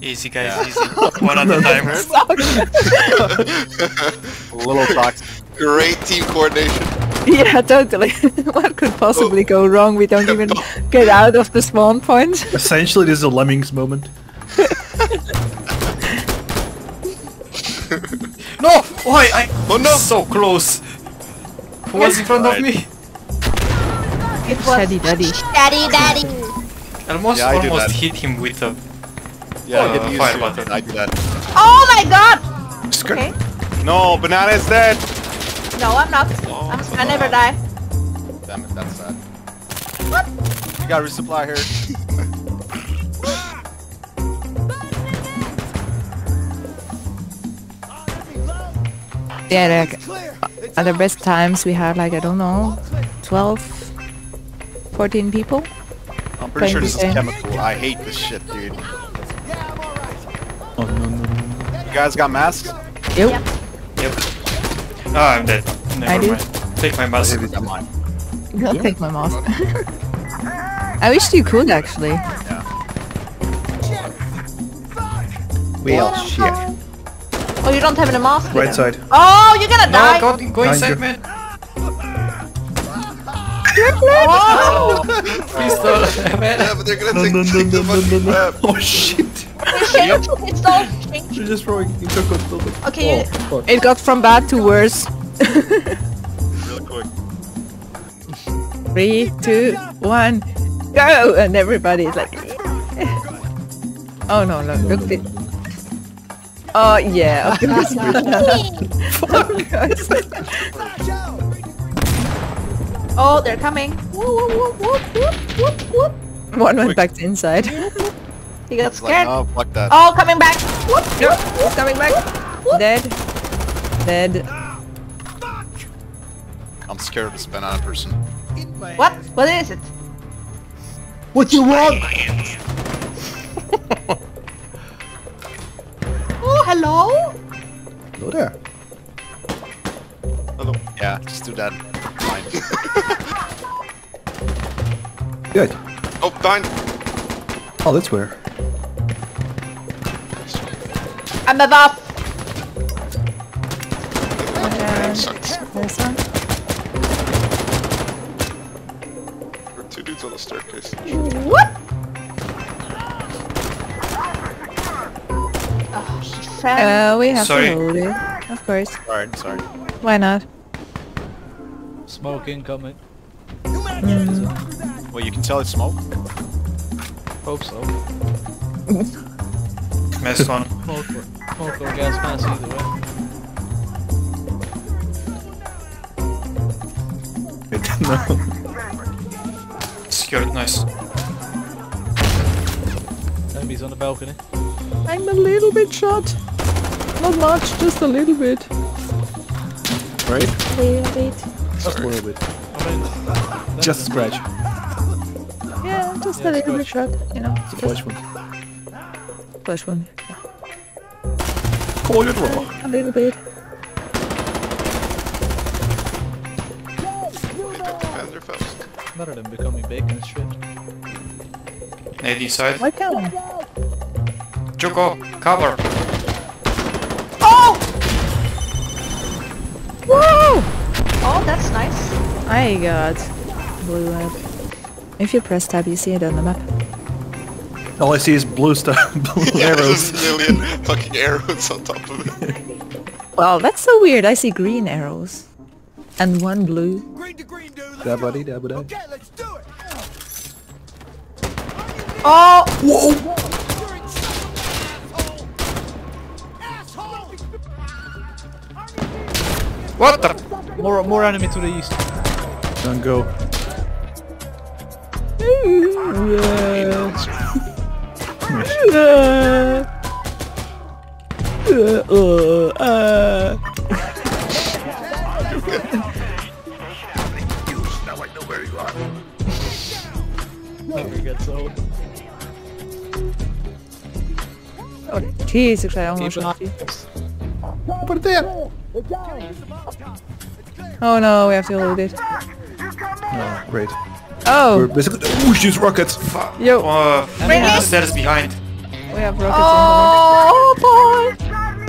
Easy guys, easy. One at a time. A little toxic. Great team coordination. Yeah, totally. what could possibly go wrong? We don't even get out of the spawn point. Essentially, this is a Lemmings moment. No! Why? I Oh no! so close. Who was in front of me? It was Shaddy Daddy. Daddy, daddy. Almost, Yeah, almost hit him with a. Yeah, Uh, hit the fire button. I do that. Oh my god! Skirt. Okay. No, banana is dead! No, I'm not. Oh, I'm, so I never die. Damn it, that's sad. You gotta resupply here. Yeah, like at the best times we had like I don't know, 12, 14 people. I'm pretty sure this is chemical. I hate this shit, dude. Guys got masks? Yep. Yep. Oh, I'm dead. Never I do. mind. Take my mask. Got mine. I'll take my mask. I wish you could actually. Well, shit. Oh, you don't have any mask? Right side. Oh, you're gonna No, die. go, go inside, man. Oh, Pistol, man. Yeah, but they're gonna No take, no no take no the no no fucking no. map. Oh shit. it's. It's all changed. You're just throwing. You took a Okay, Oh, uh, fuck. It got from bad to worse. Real quick. Three, two, one, go! And everybody's like, oh no, no, look it. Oh yeah, of course. Of oh, they're coming. Whoop, whoop, whoop, whoop, whoop, whoop. One went back to inside. He got It's like, scared. oh, fuck that. Oh, coming back. Whoop. No, he's coming back. Dead. Dead. I'm scared of this banana person. What? What is it? What you want? Oh, hello. Hello there. Hello. Yeah, just do that. Fine. Good. oh, behind! Oh, that's where. I'm above. Sucks. There's one. There are two dudes on the staircase. What? Oh. Uh, we have Sorry. to load it. Of course. Alright, sorry. Why not? Smoke incoming. Well, you can tell it's smoke. Hope so. Missed one. Smoke or, smoke or gas mask either way. Good. no. Secured, nice. Enemies on the balcony. I'm a little bit shot. Not much, just a little bit. Right? A Little bit. Just a little bit. I mean, Just a scratch. Yeah, just Yeah, a little bit shot. You know, It's a flash one. flash one. Call your draw. A little bit. Defender fast. better than becoming big and shit. Nade inside. Why can't Juko, cover. Oh! Whoa! Oh, that's nice. I got blue map. If you press tab, you see it on the map. All I see is blue stuff, blue Yeah, arrows. there's a million fucking arrows on top of it. Well, that's so weird. I see green arrows. And one blue. Dabba-dee, dabba-da. Oh! Whoa! What the? More, more enemy to the east. Don't go. Never gets old. Oh, Jesus, I almost Keep an shot eye. you. Put it there. Oh no, we have to load it. Oh, great. Oh! We're Oh, basically. Ooh, she's rockets. yo. Uh, Really? the stairs behind. We have rockets incoming. Oh boy!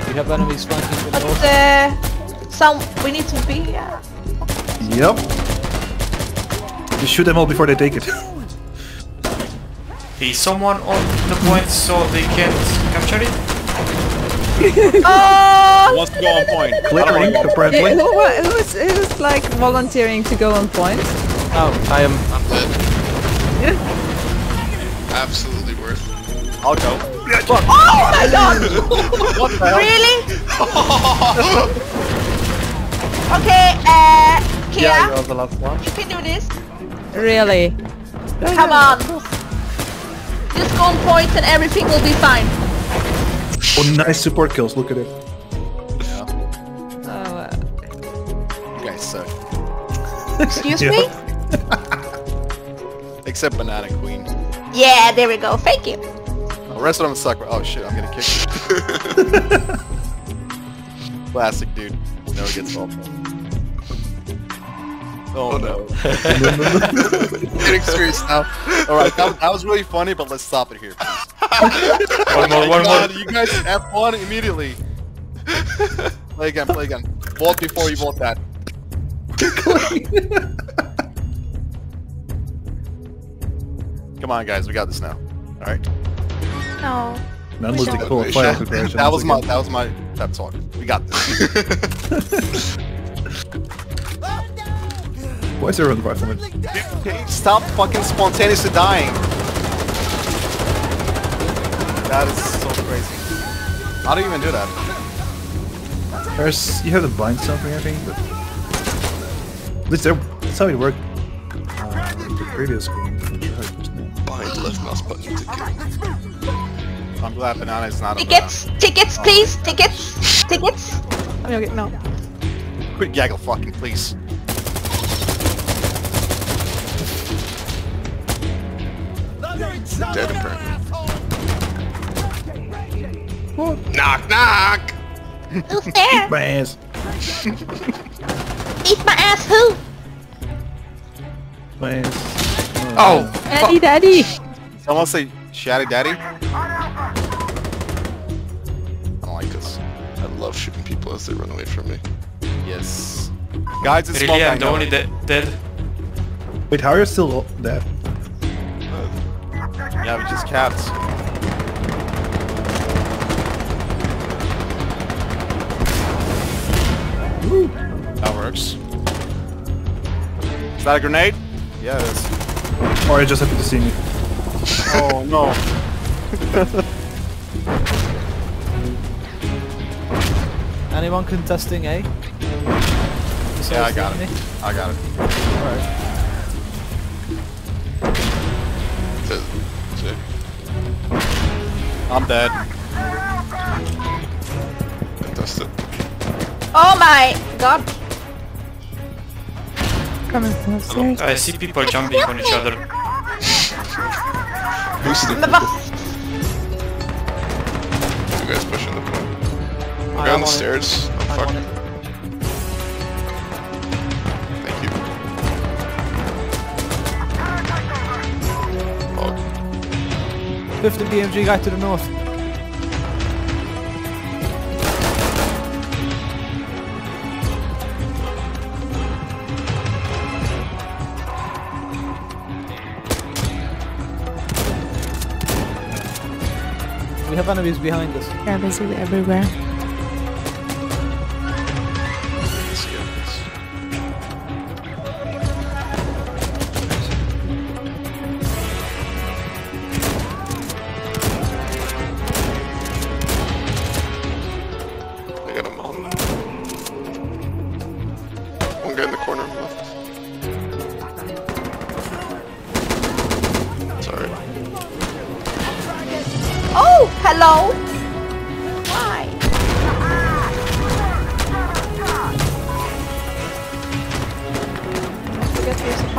We have enemies flanking from But north. uh, some we need to be. here. Yep. Just shoot them all before they take it. Is someone on the point so they can't capture it? oh! Wants to go on point. I don't Clearing, wanna go- apparently. Who, who was, who was like volunteering to go on point? Oh, I am. I'm dead. Absolutely worth it. I'll go. Oh my god! What the hell? really? okay, uh, Kia, Yeah, you're the last one. you can do this. Really? Come on. Just go on point and everything will be fine. Oh, nice support kills. Look at it. Oh, uh, You guys suck. Excuse me? Except Banana Queen. Yeah, there we go. Thank you. The rest of them suck. Oh shit, I'm getting kicked. Classic dude. Never gets old. Oh, oh, no. Getting serious now. Alright, that, that was really funny, but let's stop it here. please. One more, Oh one my more. You guys F1 immediately. play again, play again. Vote before you vote that. Come on, guys, we got this now. All right. No. Man was the cool fire preparation. That was my that was my pep talk. We got this. Why is there a rifleman? Stop fucking spontaneously dying. That is so crazy. How do you even do that? There's, you have to bind something, I think. But at least there, that's how it worked. Uh, the previous game. I'm not sure how it. Bind left mouse button to kill. I'm glad banana is not a Tickets, tickets, oh. please, tickets, tickets. okay, okay, no. Quit gaggle fucking, please. Dead apparently. Knock knock! Who's there? My ass. Eat my ass, who? My ass. Oh! Daddy, daddy! Someone say Shatty Daddy? Love shooting people as they run away from me. Yes. Guys, it's Really, smoke I'm the only de dead. Wait, how are you still dead? Yeah, we just cats. That works. Is that a grenade? Yeah, it is. Or are you just happy to see me? Oh no. Anyone contesting A? Yeah, I got it. I got it. Alright. Dead. Shit. I'm dead. Fantastic. Oh my god. Coming from upstairs. I see people jumping on each other. Who's the You guys pushing the point. I Guy am the on it. stairs. I'm I'm on fucked. it. Thank you. Oh, 50 BMG guy to the north. We have enemies behind us. They're basically everywhere.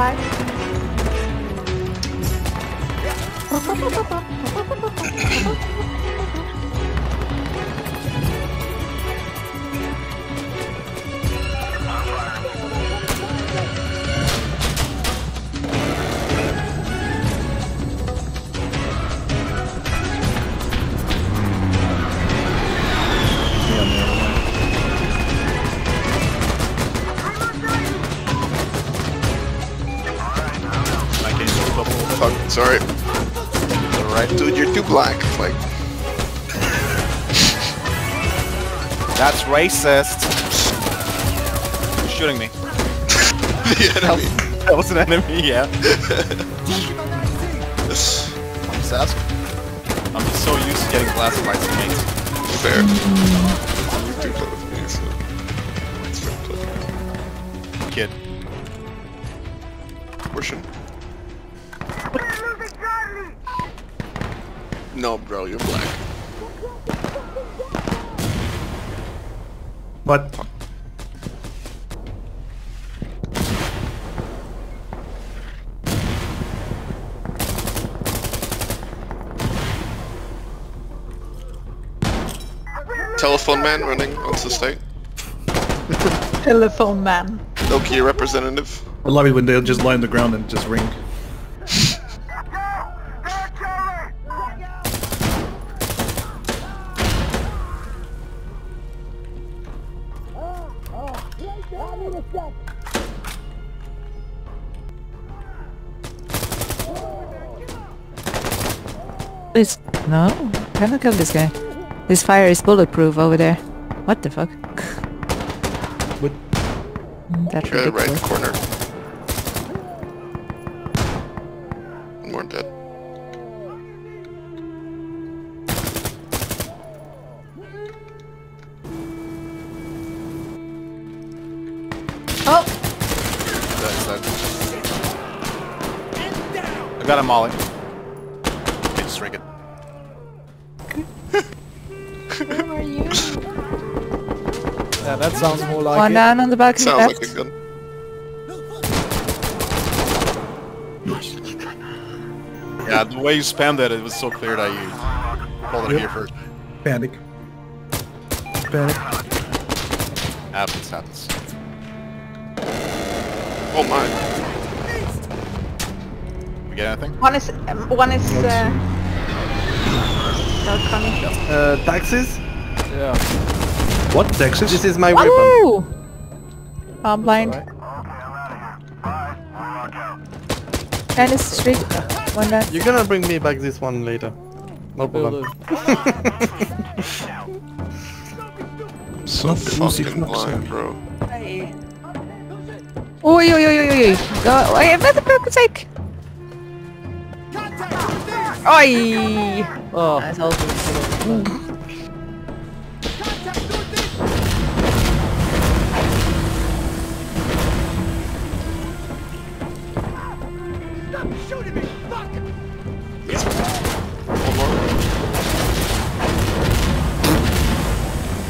vai. Supply. Sorry. Alright. Dude, you're too black. Like, That's racist. You're shooting me. the enemy. That was an enemy, yeah. I'm just asking. I'm just so used to getting blasted by teammates. Fair. No, bro, you're black. What? Telephone man running onto the state. Telephone man. Nokia representative. I love it when they'll just lie on the ground and just ring. This no, cannot kill this guy. This fire is bulletproof over there. What the fuck? What? That's Guy right ridiculous. corner. Just rig it. who are you? Yeah, that sounds more like One it. down on the balcony Sounds left. like a gun. Yeah, the way you spammed that, it was so clear that you pulled it Yep. here first. Panic. Panic. Happens, happens. Oh my. We get anything? One is um, one is uh, not coming. Uh, taxis? Yeah. What? Texas? This is my weapon. Woo! I'm blind. And it's straight. One down. You're gonna bring me back this one later. No problem. do. I'm so Not the Uzi fucking Flux, blind, yeah. bro. Oi, oi, oi, oi, oi, oi. Go away, for the fuck's sake. Oi! Oh, That's more.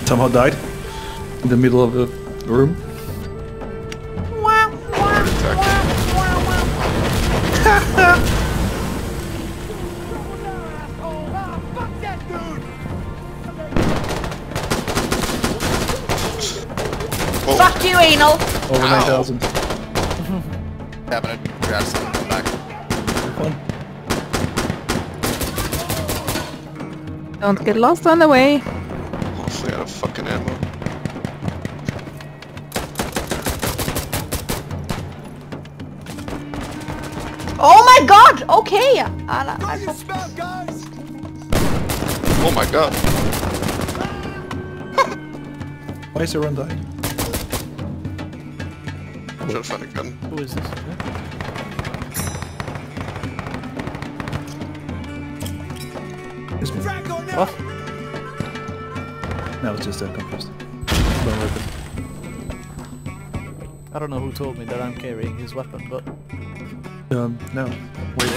Somehow died. In the middle of the room. Over Ow. 9,000. Tapping it, grab something, come back. Fun. Don't get lost on the way. hopefully out of fucking ammo. Oh my god! Okay! I, I, Oh my god. Why is everyone dying? I'm trying to find a gun. who is this? It's me. What? No, it's just confused. Wrong weapon. I don't know who told me that I'm carrying his weapon, but Um, no. Wait.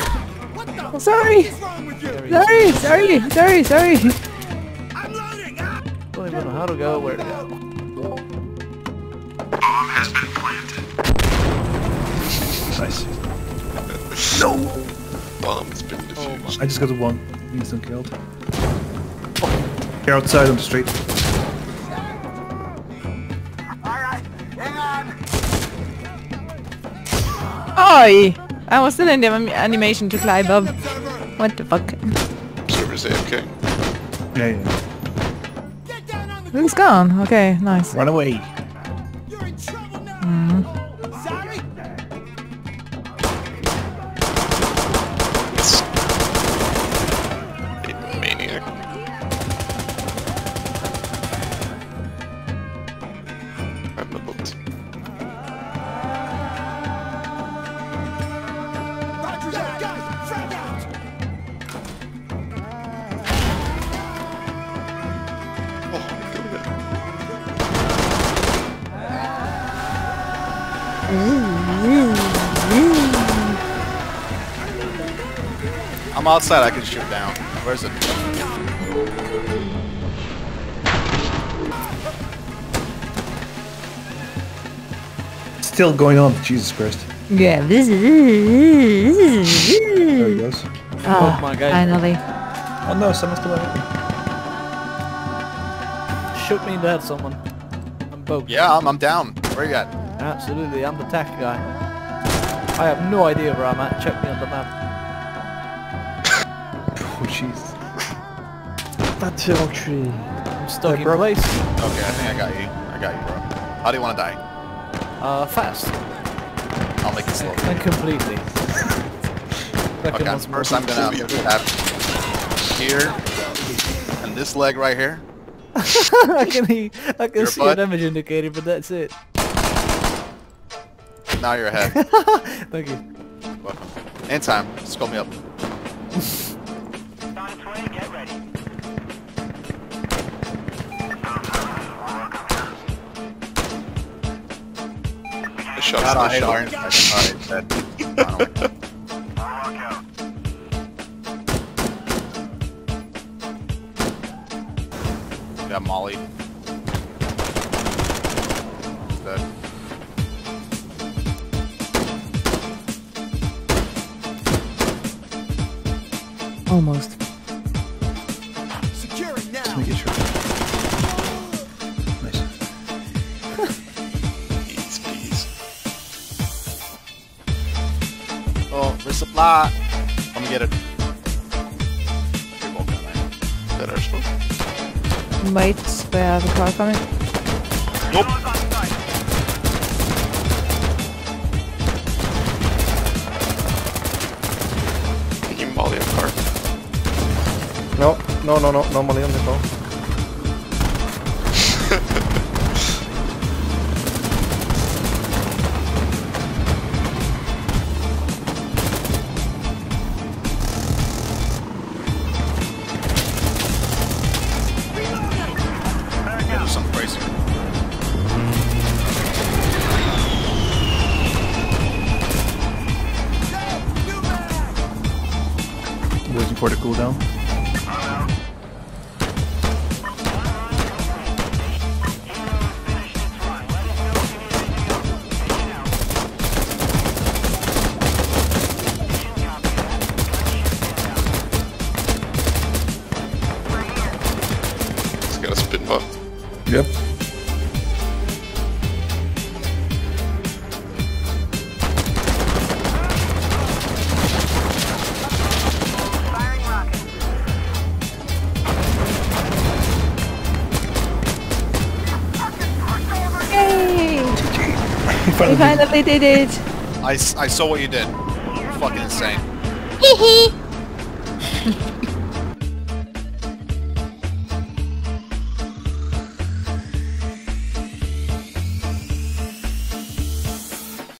Oh, sorry! carrying Sorry, sorry, sorry, sorry. don't even know how to go, where to go. Nice. Bomb has been defused. Oh, I just got the one instant killed. Here outside on the street. Oi! I was still in the animation to climb up. What the fuck? Observer's AFK. Yeah, yeah. Who's gone? Okay, nice. Run away. Mm. I'm outside. I can shoot down. Where's it? Still going on. Jesus Christ. Yeah, this There he is. goes. Oh, my God. Finally. Oh no, someone's still at me. Shoot me in the head, someone. I'm both. Yeah, I'm, I'm down. Where you at? Absolutely, I'm the tech guy. I have no idea where I'm at. Check me on the map. Oh jeez. That your tree. I'm stuck Hey, in bro. place. Okay, I think I got you. I got you, bro. How do you want to die? Uh, fast. I'll make it slow. And completely. Second Okay, one's more first I'm gonna have here and this leg right here. I can, I can Your see butt? an image indicator, but that's it. Now you're ahead. Thank you. Welcome. In time. Skull me up. The shot's Not no on. Alright, Oh, resupply. Come get it. You're welcome, man. That our smoke? Wait, have a car coming. Can you molly a car? No, no, no, no, no money on the phone. It's got a spin bot. Yep. Yay! In We front finally did it! I, I saw what you did. You're fucking insane. Hee hee!